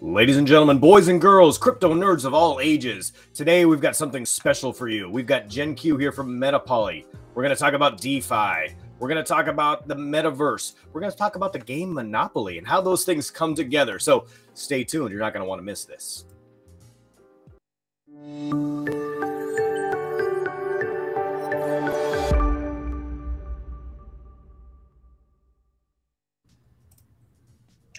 Ladies and gentlemen, boys and girls, crypto nerds of all ages, today we've got something special for you. We've got Gen Q here from Metapoly. We're going to talk about DeFi. We're going to talk about the metaverse. We're going to talk about the game Monopoly and how those things come together. So stay tuned. You're not going to want to miss this.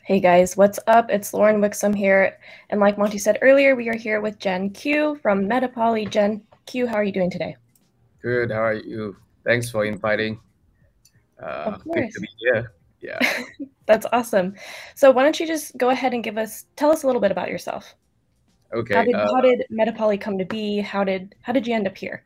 Hey guys, what's up? It's Lauren Wixom here. And like Monty said earlier, we are here with Jen Q from Metapoly. Jen Q, how are you doing today? Good. How are you? Thanks for inviting. Uh, of course. to be here. Yeah. That's awesome. So why don't you just go ahead and give us tell us a little bit about yourself. Okay. How did uh, how did Metapoly come to be? How did how did you end up here?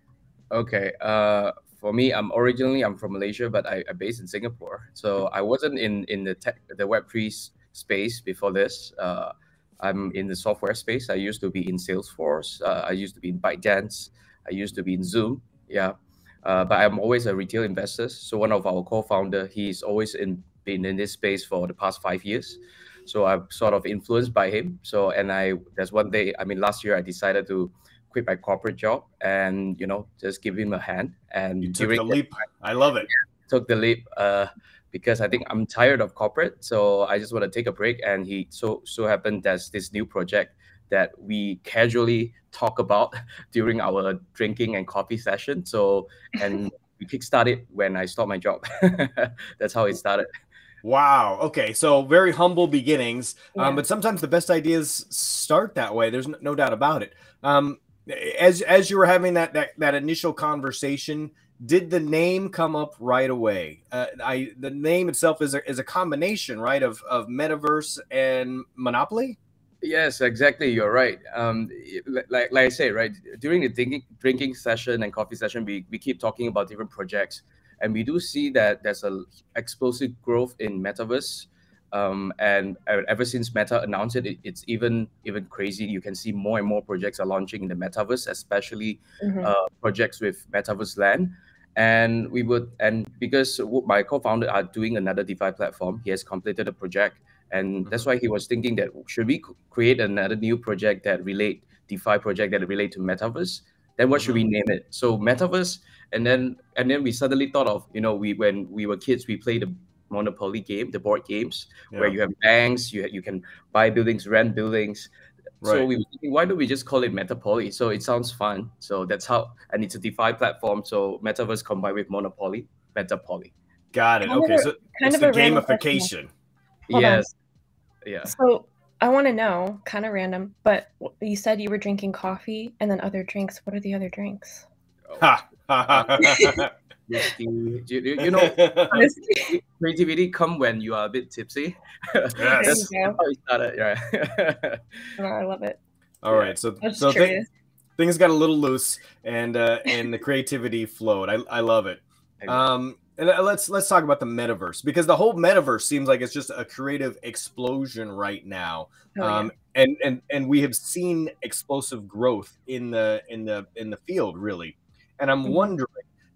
Okay. Uh, for me, I'm originally I'm from Malaysia, but I, I'm based in Singapore. So I wasn't in in the tech the Web three space before this. Uh, I'm in the software space. I used to be in Salesforce. Uh, I used to be in ByteDance. I used to be in Zoom. Yeah. Uh, but I'm always a retail investor. So one of our co-founder, he's always in been in this space for the past five years. So I'm sort of influenced by him. So and I there's one day, I mean last year I decided to quit my corporate job and you know just give him a hand. And you took the leap. I love it. Took the leap. Uh, because I think I'm tired of corporate. So I just want to take a break. And he so so happened there's this new project that we casually talk about during our drinking and coffee session. So and we kickstarted when I stopped my job. That's how it started. Wow. Okay. So very humble beginnings, um, Yeah. um, but sometimes the best ideas start that way. There's no, no doubt about it. Um, as as you were having that that that initial conversation, did the name come up right away? Uh, I the name itself is a is a combination, right, of of metaverse and monopoly. Yes, exactly. You're right. Um, like, like I say, right during the drinking drinking session and coffee session, we, we keep talking about different projects, and we do see that there's a explosive growth in metaverse. Um, and ever since Meta announced it, it, it's even even crazy. You can see more and more projects are launching in the metaverse, especially Mhm. uh, projects with metaverse land. And we would, and because my co-founder are doing another DeFi platform, he has completed a project, and that's mm-hmm. why he was thinking that should we create another new project that relate DeFi project that relate to metaverse? Then what should we mm-hmm. name it? So metaverse, and then and then we suddenly thought of you know we when we were kids we played the Monopoly game, the board games where you have banks, you you can buy buildings, rent buildings. So we were thinking, why don't we just call it Metapoly? So it sounds fun. So that's how, and it's a DeFi platform. So Metaverse combined with Monopoly, Metapoly. Got it. Kind Okay. a- So kind it's of the a gamification. Hold on. yes. Yeah. So I want to know, kind of random, but you said you were drinking coffee and then other drinks. What are the other drinks? Ha. Whiskey. You, you, you know, creativity come when you are a bit tipsy. Yes. That's There you how it started. Yeah. Oh, I love it. All right. So so just thi- curious. things got a little loose and uh and the creativity flowed. I I love it. Um and uh, let's let's talk about the metaverse because the whole metaverse seems like it's just a creative explosion right now. Oh, yeah. um and and and we have seen explosive growth in the in the in the field really. And I'm Mhm. wondering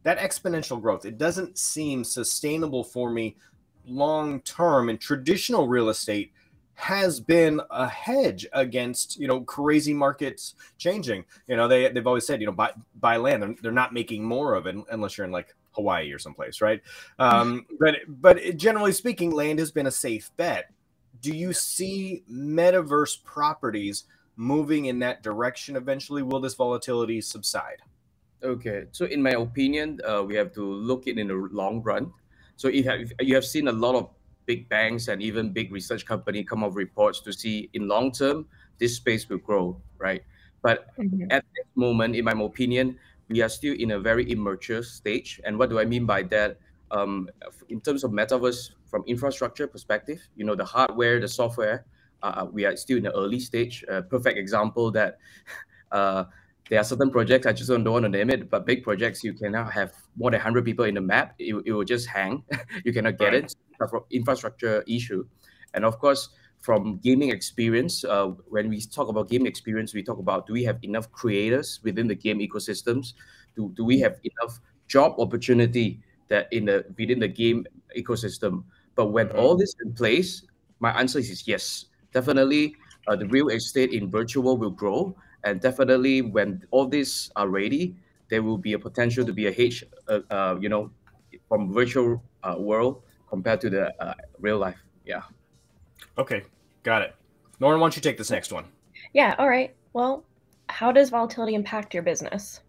that exponential growth, it doesn't seem sustainable for me long term. And traditional real estate has been a hedge against you know crazy markets changing. You know they they've always said you know buy buy land they're, they're not making more of it unless you're in like hawaii or someplace right? Um but but generally speaking land has been a safe bet. Do you see metaverse properties moving in that direction eventually? Will this volatility subside Okay, so in my opinion, uh, we have to look it in the long run. So if, have, you have seen a lot of big banks and even big research company come up reports to see in long term this space will grow, right? But Mhm. at this moment, in my opinion, we are still in a very immature stage. And what do I mean by that? Um, in terms of metaverse, from infrastructure perspective, you know, the hardware, the software, uh, we are still in the early stage. A perfect example that uh, there are certain projects I just don't, don't want to name it, but big projects you cannot have more than 100 people in the map. It, it will just hang. you cannot get Right. it. From infrastructure issue, and of course from gaming experience. Uh, when we talk about game experience, we talk about do we have enough creators within the game ecosystems? Do do we have enough job opportunity that in the within the game ecosystem? But when Mhm. all this in place, my answer is yes. Definitely, uh, the real estate in virtual will grow, and definitely when all these are ready, there will be a potential to be a hedge, uh, uh, you know, from virtual uh, world compared to the uh, real life. Yeah. Okay, got it. Lauren, why don't you take this next one? Yeah. All right. Well, how does volatility impact your business?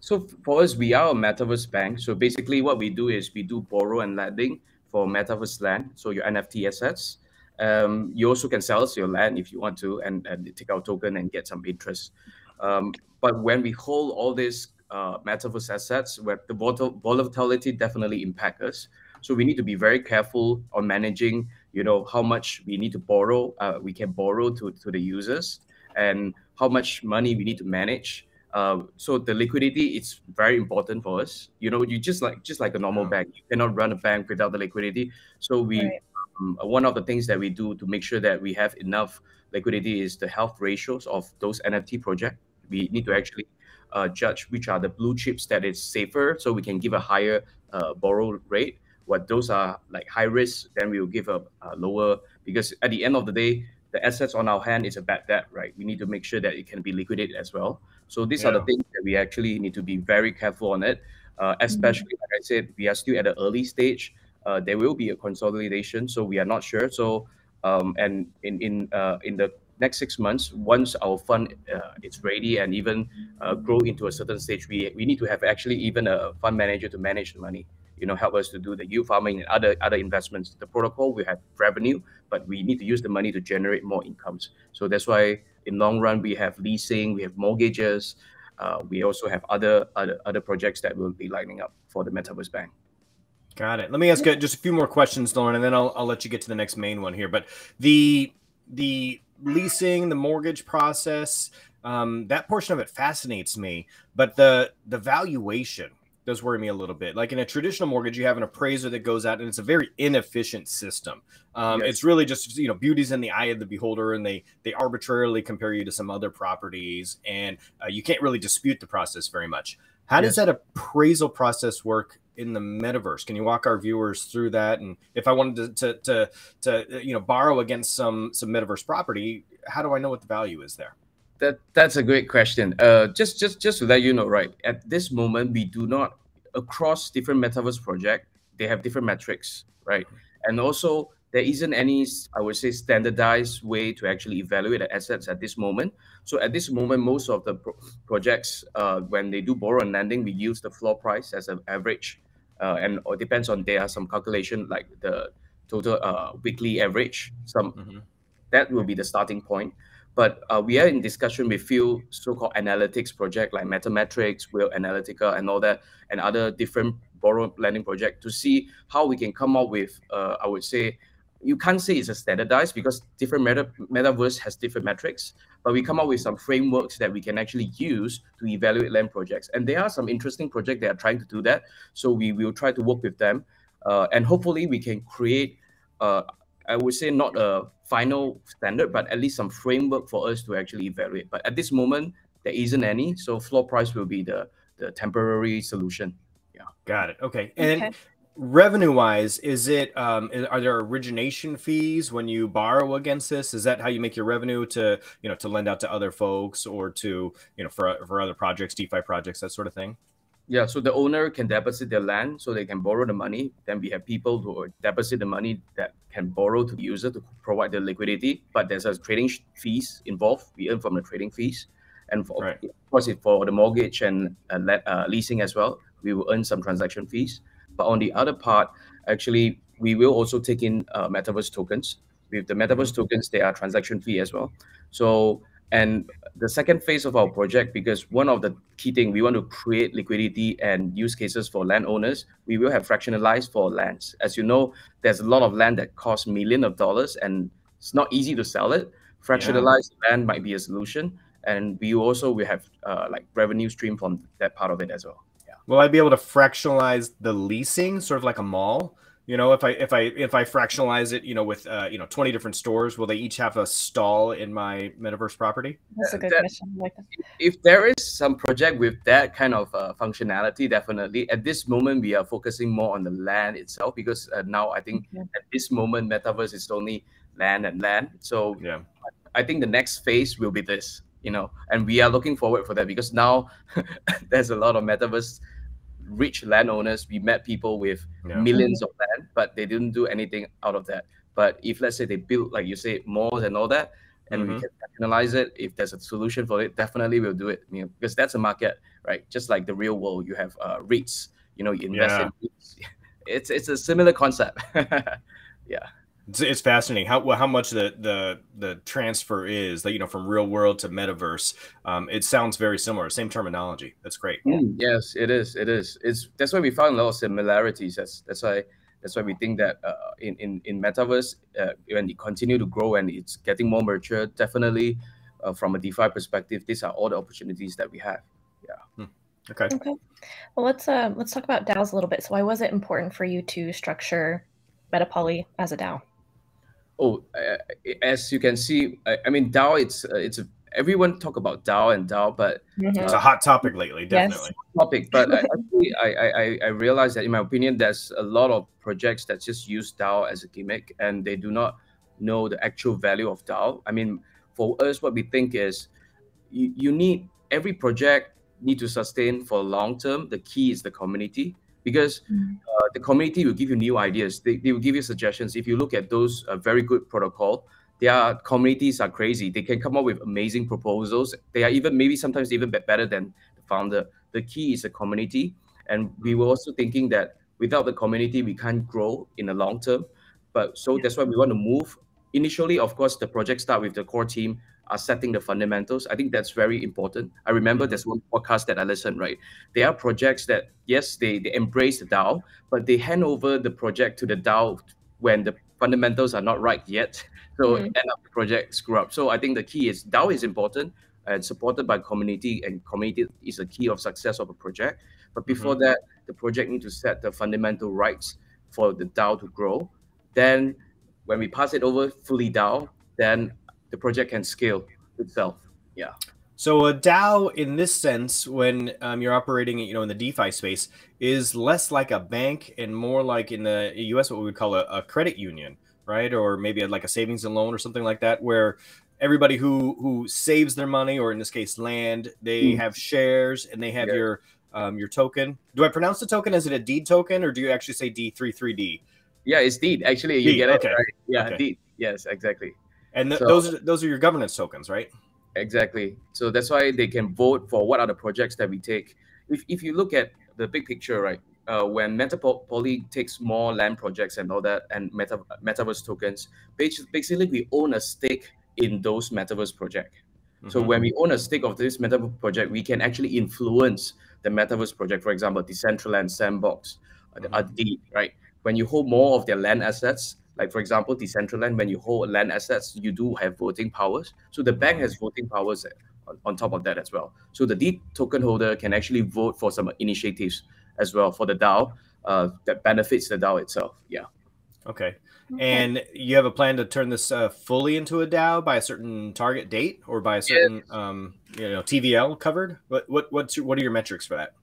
So for us, we are a metaverse bank. So basically, what we do is we do borrow and lending for metaverse land. So your NFT assets. Um, you also can sell us your land if you want to, and, and take our token and get some interest. Um, but when we hold all these uh, metaverse assets, where the volatility definitely impact us. So we need to be very careful on managing, you know, how much we need to borrow, uh, we can borrow to, to the users, and how much money we need to manage. Uh, so the liquidity is very important for us. You know, you just like just like a normal bank, you cannot run a bank without the liquidity. So we right um, one of the things that we do to make sure that we have enough liquidity is the health ratios of those NFT projects. We need to actually uh, judge which are the blue chips that is safer, so we can give a higher uh, borrow rate. What those are like high risk, then we will give a, a, lower because at the end of the day, the assets on our hand is a bad debt, right? We need to make sure that it can be liquidated as well. So these yeah. are the things that we actually need to be very careful on it. Uh, especially, mm-hmm. like I said, we are still at the early stage uh, there will be a consolidation. So we are not sure. So um, and in in uh, in the next six months, once our fund uh, is ready and even uh, grow into a certain stage, we we need to have actually even a fund manager to manage the money. You know, help us to do the yield farming and other other investments. The protocol we have revenue, but we need to use the money to generate more incomes. So that's why in long run we have leasing, we have mortgages. Uh, we also have other, other other projects that will be lining up for the Metaverse Bank. Got it. Let me ask just a few more questions, Lauren, and then I'll, I'll let you get to the next main one here. But the the leasing, the mortgage process, um, that portion of it fascinates me. But the the valuation does worry me a little bit. Like in a traditional mortgage, you have an appraiser that goes out, and it's a very inefficient system. Um, yes. It's really just you know beauty's in the eye of the beholder, and they they arbitrarily compare you to some other properties, and uh, you can't really dispute the process very much. How yes. does that appraisal process work in the metaverse? Can you walk our viewers through that? And if I wanted to, to, to, to you know, borrow against some, some metaverse property, how do I know what the value is there? That, that's a great question. Uh, just, just, just to let you know, right? At this moment, we do not across different metaverse project. They have different metrics, right? And also, there isn't any, I would say, standardized way to actually evaluate the assets at this moment. So at this moment, most of the pro projects, uh, when they do borrow and lending, we use the floor price as an average, uh, and it depends on there are some calculation like the total uh, weekly average. Some mm -hmm. that will be the starting point. But uh, we are in discussion with few so-called analytics project like Metametrics, Will Analytica, and all that, and other different borrow lending project to see how we can come up with, uh, I would say, you can't say it's a standardized because different meta metaverse has different metrics but we come up with some frameworks that we can actually use to evaluate land projects. And there are some interesting projects that are trying to do that. So we will try to work with them. Uh, and hopefully we can create uh, i would say not a final standard but at least some framework for us to actually evaluate. But at this moment there isn't any. So floor price will be the the temporary solution. Yeah. Got it. Okay. And okay revenue wise is it um are there origination fees when you borrow against this? Is that how you make your revenue to you know to lend out to other folks or to you know for for other projects defi projects that sort of thing? Yeah so the owner can deposit their land so they can borrow the money. Then we have people who deposit the money that can borrow to the user to provide the liquidity but there's a trading fees involved. We earn from the trading fees. And for, right. of course for the mortgage and uh, uh, leasing as well we will earn some transaction fees but on the other part, actually, we will also take in uh, metaverse tokens. With the metaverse mm-hmm. tokens, there are transaction fee as well. So, and the second phase of our project, because one of the key thing we want to create liquidity and use cases for landowners, we will have fractionalized for lands. As you know, there's a lot of land that costs millions of dollars, and it's not easy to sell it. Fractionalized yeah. land might be a solution, and we also we have uh, like revenue stream from that part of it as well. Will I be able to fractionalize the leasing, sort of like a mall? You know, if I if I if I fractionalize it, you know, with uh, you know twenty different stores, will they each have a stall in my metaverse property? That's a good that, question. Like if there is some project with that kind of uh, functionality, definitely. At this moment, we are focusing more on the land itself because uh, now I think okay. at this moment, metaverse is only land and land. So yeah. I think the next phase will be this, you know, and we are looking forward for that because now there's a lot of metaverse rich landowners. We met people with yeah. millions of land, but they didn't do anything out of that. But if let's say they build, like you say, malls and all that, and mm-hmm. we can analyze it, if there's a solution for it, definitely we'll do it. You know, because that's a market, right? Just like the real world, you have uh, REITs. You know, you invest yeah. in REITs. It's it's a similar concept. yeah. It's, it's fascinating how how much the the the transfer is that you know from real world to metaverse. Um, it sounds very similar, same terminology. That's great. Mm, yes, it is. It is. It's that's why we found a lot of similarities. That's that's why that's why we think that uh, in, in in metaverse, uh, when it continue to grow and it's getting more mature, definitely uh, from a DeFi perspective, these are all the opportunities that we have. Yeah. Hmm. Okay. Okay. Well, let's uh, let's talk about DAOs a little bit. So, why was it important for you to structure Metapoly as a DAO? Oh, uh, as you can see, I, I mean DAO. It's uh, it's a, everyone talk about DAO and DAO, but mm-hmm. it's a hot topic lately, definitely. Yes. Topic, but I, actually, I, I I realize that in my opinion, there's a lot of projects that just use DAO as a gimmick, and they do not know the actual value of DAO. I mean, for us, what we think is you, you need every project need to sustain for long term. The key is the community because mm. uh, the community will give you new ideas. They, they will give you suggestions. If you look at those uh, very good protocol, their communities are crazy. They can come up with amazing proposals. They are even maybe sometimes even better than the founder. The key is the community, and we were also thinking that without the community, we can't grow in the long term. But so that's why we want to move. Initially, of course, the project start with the core team are setting the fundamentals. I think that's very important. I remember there's one podcast that I listened, right? There are projects that, yes, they, they embrace the DAO, but they hand over the project to the DAO when the fundamentals are not right yet. So mm-hmm. end up the project screw up. So I think the key is DAO is important and supported by community, and community is a key of success of a project. But before mm-hmm. that, the project need to set the fundamental rights for the DAO to grow. Then when we pass it over fully DAO, then the project can scale itself. Yeah. So a DAO, in this sense, when um, you're operating, you know, in the DeFi space, is less like a bank and more like in the U.S. what we would call a, a credit union, right? Or maybe like a savings and loan or something like that, where everybody who who saves their money, or in this case, land, they mm. have shares and they have yeah. your um, your token. Do I pronounce the token? Is it a deed token, or do you actually say D three three D? Yeah, it's deed. Actually, you deed. get it okay. right. Yeah, okay. deed. Yes, exactly. And th- so, those are those are your governance tokens, right? Exactly. So that's why they can vote for what are the projects that we take. If if you look at the big picture, right? Uh, when Metapoly takes more land projects and all that, and meta, metaverse tokens, basically we own a stake in those metaverse project. Mm-hmm. So when we own a stake of this metaverse project, we can actually influence the metaverse project. For example, Decentraland, Sandbox, mm-hmm. uh, the, right? When you hold more of their land assets, like for example, Decentraland, when you hold land assets, you do have voting powers. So the bank has voting powers on, on top of that as well. So the deed token holder can actually vote for some initiatives as well for the DAO uh, that benefits the DAO itself. Yeah. Okay. And you have a plan to turn this uh, fully into a DAO by a certain target date or by a certain yeah. um, you know TVL covered? What what what's your, what are your metrics for that?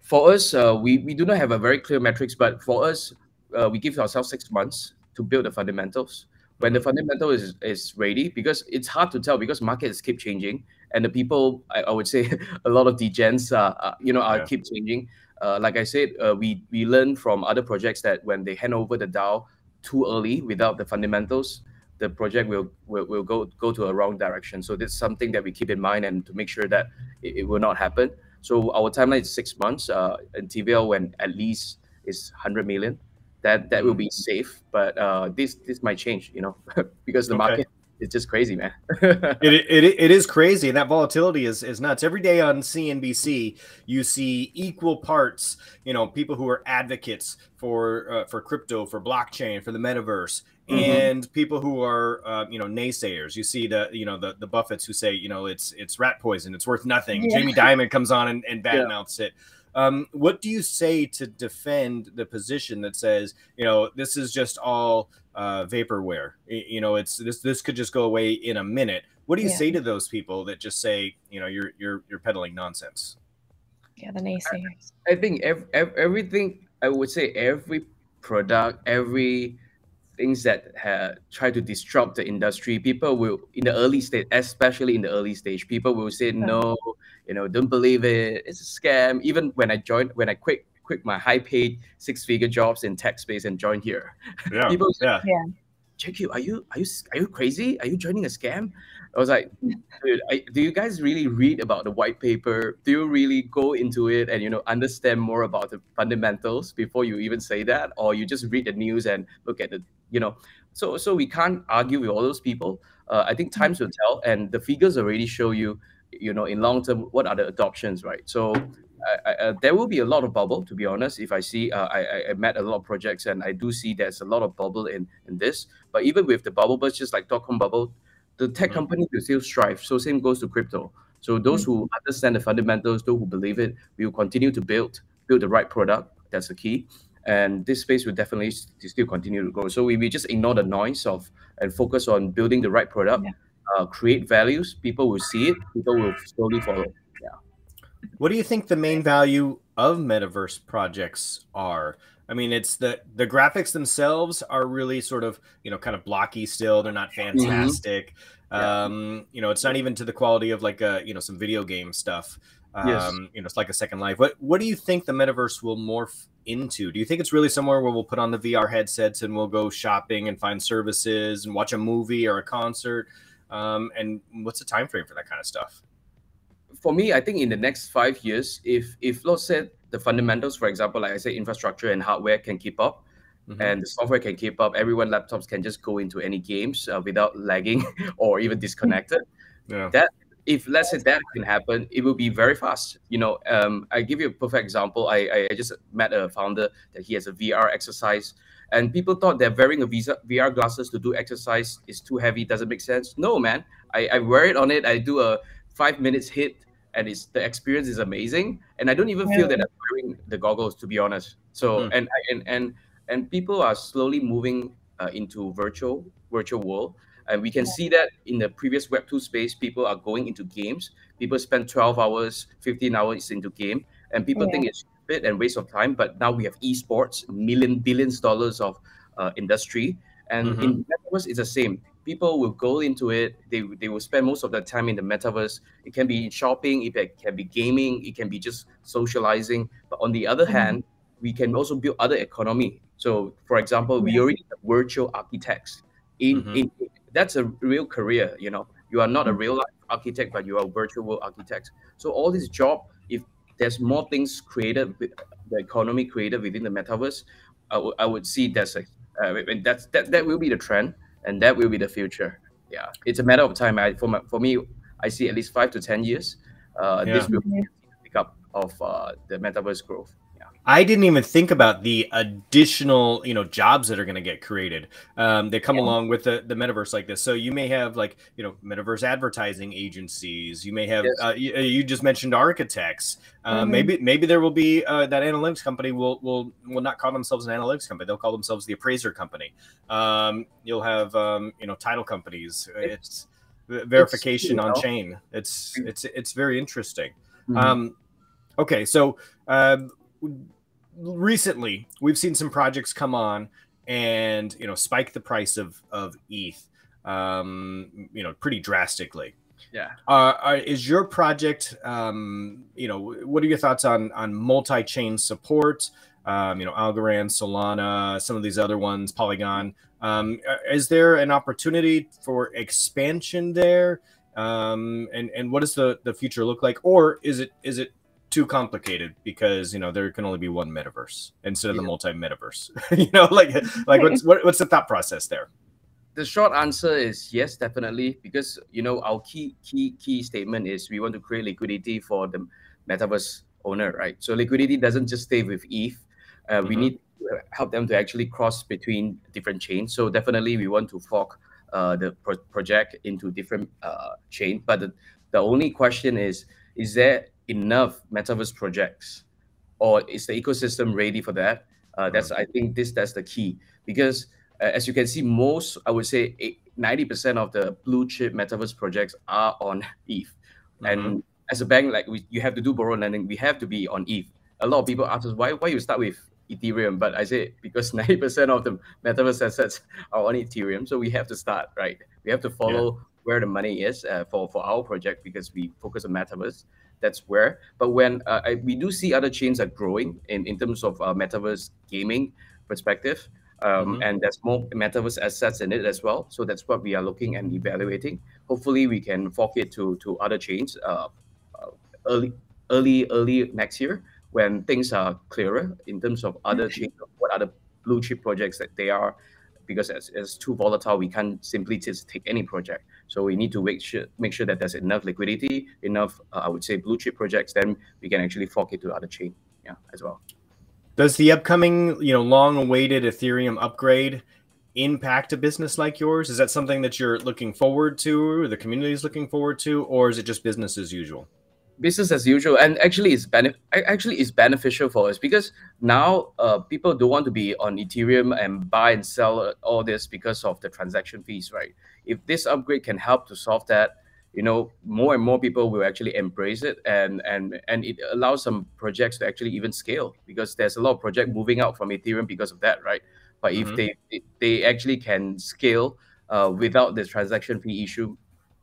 For us, uh, we we do not have a very clear metrics, but for us, uh, we give ourselves six months to build the fundamentals. When the fundamental is, is ready, because it's hard to tell because markets keep changing, and the people, I, I would say, a lot of degens, uh, uh, you know, are yeah. keep changing. Uh, like I said, uh, we we learn from other projects that when they hand over the DAO too early without the fundamentals, the project will, will, will go go to a wrong direction. So this is something that we keep in mind and to make sure that it, it will not happen. So our timeline is six months. Uh, in TVL, when at least is 100 million that that will be safe. But uh, this this might change, you know, because the okay. market is just crazy, man. it, it, it is crazy, and that volatility is is nuts. Every day on CNBC, you see equal parts. You know, people who are advocates for uh, for crypto, for blockchain, for the metaverse. Mm-hmm. and people who are uh, you know naysayers. You see the you know the the Buffetts who say you know it's it's rat poison, it's worth nothing. Yeah. Jamie Dimon comes on and, and badmouths yeah. it. Um, what do you say to defend the position that says, you know, this is just all uh, vaporware? You know, it's this this could just go away in a minute. What do you yeah. say to those people that just say, you know, you're you're you're peddling nonsense? Yeah, the naysayers. I, I think every, everything I would say every product, every things that have tried to disrupt the industry. People will, in the early stage, especially in the early stage, people will say no, you know, don't believe it. It's a scam. Even when I joined, when I quit, quit my high-paid six-figure jobs in tech space and joined here, Yeah. people say, yeah. Yeah. JQ, are you are you are you crazy? Are you joining a scam? I was like, dude, I, do you guys really read about the white paper? Do you really go into it and you know understand more about the fundamentals before you even say that, or you just read the news and look at the you know? So so we can't argue with all those people. Uh, I think times will tell, and the figures already show you, you know, in long term what are the adoptions, right? So I, I, uh, there will be a lot of bubble, to be honest. If I see, uh, I, I- met a lot of projects, and I do see there's a lot of bubble in in this. But even with the bubble burst, just like dot com bubble, the tech Mm. company will still strive. So same goes to crypto. So those who understand the fundamentals, those who believe it, will continue to build build the right product. That's the key. And this space will definitely s- still continue to grow. So we, we just ignore the noise of and focus on building the right product, Yeah. uh, create values. People will see it. People will slowly follow. Yeah. What do you think the main value of metaverse projects are? I mean, it's the the graphics themselves are really sort of you know kind of blocky still. They're not fantastic. Yeah. Um, you know, it's not even to the quality of like a you know some video game stuff. Um, Yes. you know, it's like a Second Life. What what do you think the metaverse will morph into? Do you think it's really somewhere where we'll put on the VR headsets and we'll go shopping and find services and watch a movie or a concert? Um, and what's the time frame for that kind of stuff? for me, I think in the next five years, if if let's say the fundamentals, for example, like I said, infrastructure and hardware can keep up, Mhm. and the software can keep up, everyone laptops can just go into any games uh, without lagging or even disconnected. yeah. That if let's say that can happen, it will be very fast. You know, um, I give you a perfect example. I, I just met a founder that he has a VR exercise, and people thought that wearing a visa, VR glasses to do exercise is too heavy, doesn't make sense. No, man, I, I wear it on it. I do a five minutes HIIT, and it's the experience is amazing. And I don't even feel that I'm wearing the goggles, to be honest. So Hmm. and and and and people are slowly moving uh, into virtual virtual world. And we can see that in the previous Web2 space, people are going into games. People spend 12 hours, 15 hours into game, and people Yeah. think it's stupid and waste of time. But now we have esports, million billions dollars of uh, industry, and Mhm. in metaverse it's the same. People will go into it. They they will spend most of their time in the metaverse. It can be shopping, it can be gaming, it can be just socializing. But on the other Mhm. hand, we can also build other economy. So, for example, we already have virtual architects. In, Mhm. in that's a real career. You know, you are not a Mhm. real life architect, but you are a virtual world architect. So all this job, if there's more things created, the economy created within the metaverse, I would I would see that's a uh, that's that that will be the trend, and that will be the future. Yeah, it's a matter of time. I for my, for me, I see at least five to ten years. Uh, This will be the pick up of uh, the metaverse growth. I didn't even think about the additional, you know, jobs that are going to get created. Um, they come Yeah. along with the, the metaverse like this. So you may have like, you know, metaverse advertising agencies. You may have, Yes. uh, you, you just mentioned architects. Uh, Mhm. Maybe maybe there will be uh, that analytics company will will will not call themselves an analytics company. They'll call themselves the appraiser company. Um, you'll have um, you know title companies. It's verification you on know. chain. It's it's it's very interesting. Mhm. Um, okay, so um, recently we've seen some projects come on and you know spike the price of of ETH, um, you know, pretty drastically. yeah. Uh, are, is your project, um, you know, what are your thoughts on on multi-chain support? Um, you know, Algorand, Solana, some of these other ones, Polygon. Um, uh, is there an opportunity for expansion there? Um, and and what does the the future look like? Or is it is it too complicated because you know there can only be one metaverse instead of the multi metaverse? you know, like like what's what, what's the thought process there? the short answer is yes, definitely, because you know our key key key statement is we want to create liquidity for the metaverse owner, right? So liquidity doesn't just stay with ETH. Uh, We Mhm. need to help them to actually cross between different chains. So definitely, we want to fork uh, the pro- project into different uh, chain. But the, the only question is: Is there enough metaverse projects, or is the ecosystem ready for that? Uh, that's I think this that's the key because uh, as you can see, most I would say ninety percent of the blue chip metaverse projects are on ETH, and as a bank, like we, you have to do borrow lending, we have to be on ETH. A lot of people ask us why why you start with Ethereum, but I say because 90% of the metaverse assets are on Ethereum, so we have to start right. We have to follow yeah. where the money is uh, for for our project because we focus on metaverse. That's where. But when uh, I, we do see other chains are growing in in terms of uh, metaverse gaming perspective, um, mm-hmm. and there's more metaverse assets in it as well. So that's what we are looking and evaluating. Hopefully, we can fork it to to other chains uh, uh, early early early next year when things are clearer in terms of other mm-hmm. chains, what other blue chip projects that they are. Because as it's too volatile, we can't simply just take any project. So we need to make sure make sure that there's enough liquidity, enough uh, I would say blue chip projects. Then we can actually fork it to other chain, yeah, as well. Does the upcoming, you know, long-awaited Ethereum upgrade impact a business like yours? Is that something that you're looking forward to, or the community is looking forward to, or is it just business as usual? Business as usual, and actually, it's benef- actually it's beneficial for us because now uh, people don't want to be on Ethereum and buy and sell all this because of the transaction fees, right? If this upgrade can help to solve that, you know more and more people will actually embrace it and and and it allows some projects to actually even scale because there's a lot of project moving out from ethereum because of that right but mm-hmm. if they they actually can scale uh, without the transaction fee issue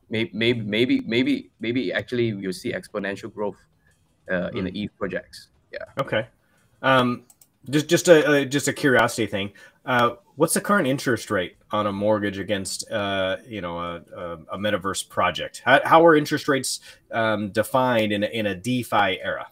maybe maybe maybe maybe maybe actually you'll see exponential growth uh, mm-hmm. in the ETH projects yeah okay um just just a, just a curiosity thing uh, what's the current interest rate on a mortgage against uh, you know a, a, a, metaverse project? How, how are interest rates um, defined in a, in a DeFi era?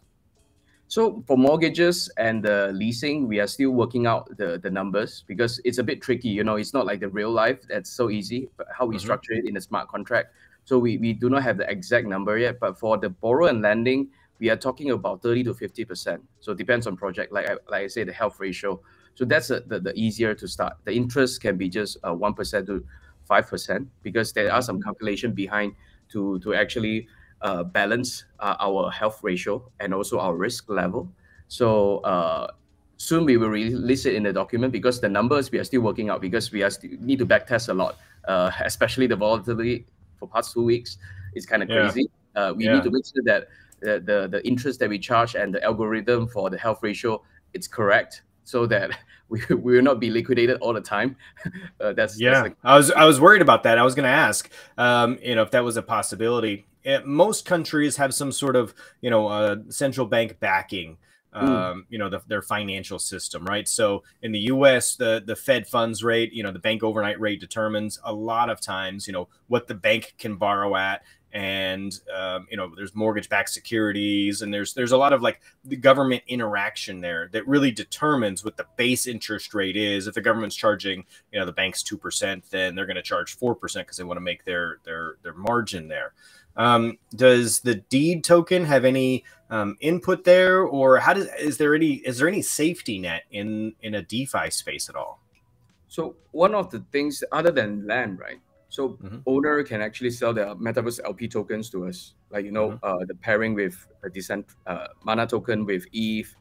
So for mortgages and the leasing, we are still working out the, the numbers because it's a bit tricky. You know, it's not like the real life that's so easy. But how we mm-hmm. structure it in a smart contract. So we, we do not have the exact number yet. But for the borrow and lending, we are talking about 30 to 50 percent. So it depends on project. Like I, like I say, the health ratio. So that's a, the, the easier to start. The interest can be just uh, one uh, to five percent because there are some mm-hmm. calculation behind to to actually uh, balance uh, our health ratio and also our risk level. So uh, soon we will release it in the document because the numbers we are still working out because we are still need to backtest a lot, uh, especially the volatility for past two weeks is kind of crazy. Yeah. we yeah. need to make sure that the, the the interest that we charge and the algorithm for the health ratio it's correct so that we, we will not be liquidated all the time. Uh, that's yeah. That's I was I was worried about that. I was going to ask, um, you know, if that was a possibility. It, most countries have some sort of you know uh, central bank backing. Hmm. Um, mm. you know the, their financial system, right? So in the U.S., the the Fed funds rate, you know, the bank overnight rate determines a lot of times, you know, what the bank can borrow at, and um, you know there's mortgage-backed securities and there's there's a lot of like the government interaction there that really determines what the base interest rate is. If the government's charging you know the bank's 2% then they're going to charge 4% because they want to make their their their margin there. Um, does the deed token have any um, input there or how does is there any is there any safety net in in a defi space at all? So one of the things other than land right so mm-hmm. owner can actually sell their metaverse LP tokens to us, like you know, mm-hmm. uh, the pairing with a decent uh, mana token with ETH,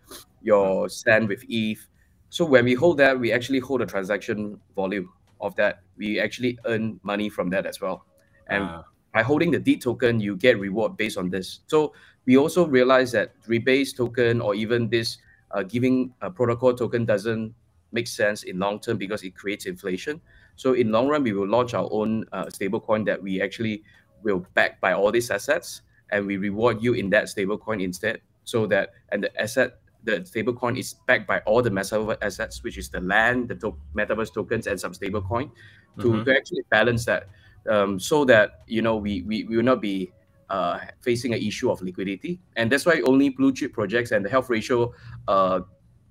your mm-hmm. with ETH. So when we hold that, we actually hold a transaction volume of that. We actually earn money from that as well, and uh. by holding the deed token, you get reward based on this. So we also realize that rebase token or even this uh, giving a protocol token doesn't make sense in long term because it creates inflation. So in long run, we will launch our own uh, stablecoin that we actually will back by all these assets, and we reward you in that stablecoin instead. So that and the asset, the stablecoin is backed by all the metaverse assets, which is the land, the to- metaverse tokens, and some stablecoin, to, mm-hmm. to actually balance that, um, so that you know we we, we will not be uh, facing an issue of liquidity, and that's why only blue chip projects and the health ratio uh,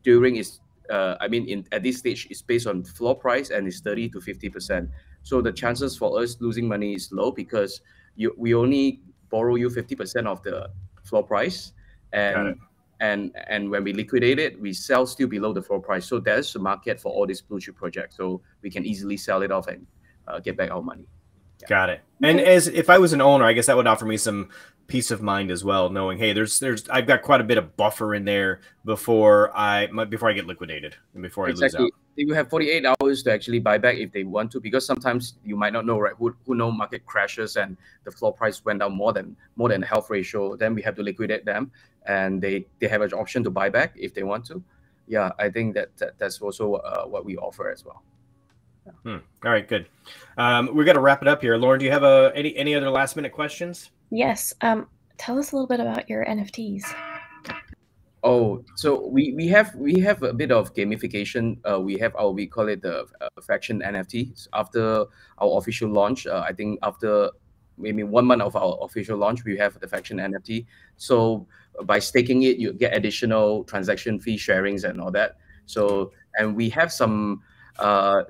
during its uh, I mean, in at this stage, it's based on floor price and it's 30 to 50 percent. So the chances for us losing money is low because you we only borrow you 50 percent of the floor price, and and and when we liquidate it, we sell still below the floor price. So there's a market for all these blue chip projects. So we can easily sell it off and uh, get back our money. Got it. And as if I was an owner, I guess that would offer me some peace of mind as well, knowing hey, there's there's I've got quite a bit of buffer in there before I before I get liquidated and before exactly. I lose out. You have 48 hours to actually buy back if they want to, because sometimes you might not know, right? Who, who know market crashes and the floor price went down more than more than the health ratio. Then we have to liquidate them, and they they have an option to buy back if they want to. yeah, I think that, that that's also uh, what we offer as well. Hmm. All right, good. Um, we got to wrap it up here. Lauren, do you have a, any any other last minute questions? Yes. Um, tell us a little bit about your NFTs. Oh, so we we have we have a bit of gamification. Uh, we have our we call it the uh, faction NFT. After our official launch, uh, I think after maybe one month of our official launch, we have the faction NFT. So by staking it, you get additional transaction fee sharings and all that. So and we have some uh, uh, uh,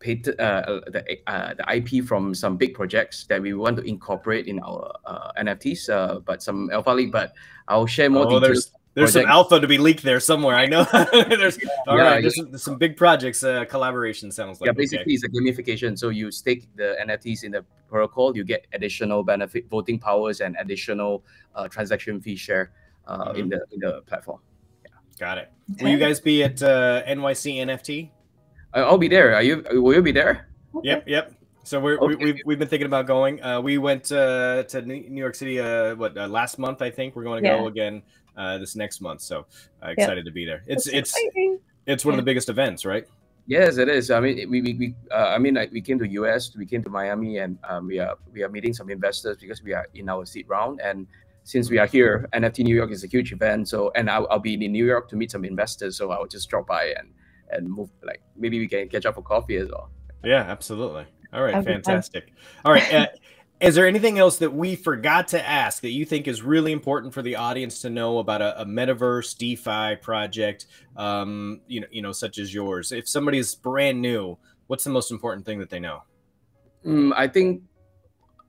patent, uh, the, uh, the IP from some big projects that we want to incorporate in our uh, NFTs, uh, but some alpha leak. But I'll share more oh, details. There's, there's some alpha to be leaked there somewhere. I know. there's yeah, all yeah, right, There's, some, there's, some, big projects. Uh, collaboration sounds like. Yeah, basically okay. it's a gamification. So you stake the NFTs in the protocol, you get additional benefit, voting powers, and additional uh, transaction fee share uh, mm-hmm. in the in the platform. Got it. Will you guys be at uh, NYC NFT? I'll be there. Are you? Will you be there? Yep. Yep. So we're, okay. we, have we've, we've been thinking about going. Uh, we went uh, to New York City. Uh, what uh, last month? I think we're going to yeah. go again uh, this next month. So uh, excited yep. to be there. It's That's it's exciting. it's one of the biggest events, right? Yes, it is. I mean, we we, we uh, I mean, like, we came to US, we came to Miami, and um, we are we are meeting some investors because we are in our seed round. And since we are here, NFT New York is a huge event. So, and I'll, I'll be in New York to meet some investors. So I'll just drop by and and move like maybe we can catch up for coffee as well. Yeah, absolutely. All right, fantastic. All right. Uh, is there anything else that we forgot to ask that you think is really important for the audience to know about a, a metaverse DeFi project, um, you know, you know, such as yours? If somebody is brand new, what's the most important thing that they know? Mm, I think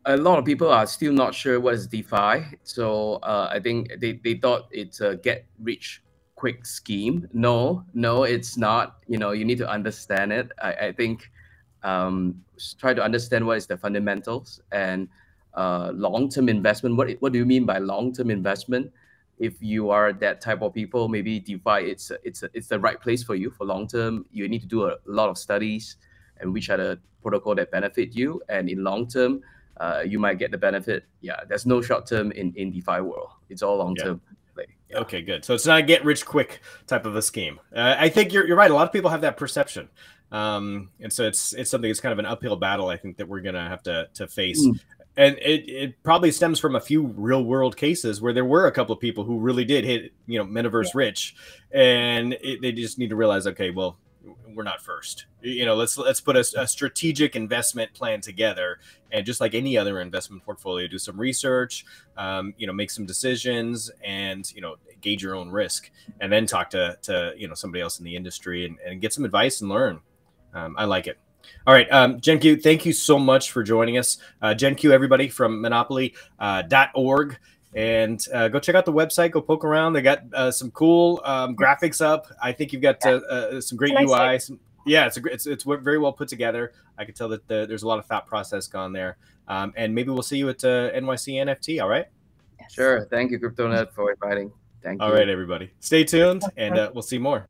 a lot of people are still not sure what is DeFi. So uh, I think they, they thought it's a get rich quick scheme. No, no, it's not. You know, you need to understand it. I, I think um, try to understand what is the fundamentals and uh, long-term investment. What what do you mean by long-term investment? If you are that type of people, maybe DeFi it's it's it's the right place for you for long-term. You need to do a, lot of studies and which are the protocol that benefit you. And in long-term, uh, you might get the benefit. Yeah, there's no short-term in in DeFi world. It's all long-term. Yeah. Yeah. Okay, good. So it's not a get rich quick type of a scheme. Uh, I think you're, you're right. A lot of people have that perception, um, and so it's it's something that's kind of an uphill battle. I think that we're gonna have to to face, mm. and it it probably stems from a few real world cases where there were a couple of people who really did hit you know metaverse yeah. rich, and it, they just need to realize, okay, well, we're not first. You know, let's let's put a, a, strategic investment plan together, and just like any other investment portfolio, do some research, um, you know, make some decisions, and you know, gauge your own risk, and then talk to to you know somebody else in the industry and, and get some advice and learn. Um, I like it. All right, um, GenQ, thank you so much for joining us. Uh, GenQ, everybody from Metapoly.org. Uh, and uh, go check out the website. Go poke around. They got uh, some cool um, graphics up. I think you've got uh, uh some great UI. Some, yeah, it's, a, it's it's very well put together. I can tell that the, there's a lot of thought process gone there. Um, and maybe we'll see you at uh, NYC NFT. All right. Sure. Thank you, KryptoNurd, for inviting. Thank you. All right, everybody. Stay tuned, and uh, we'll see more.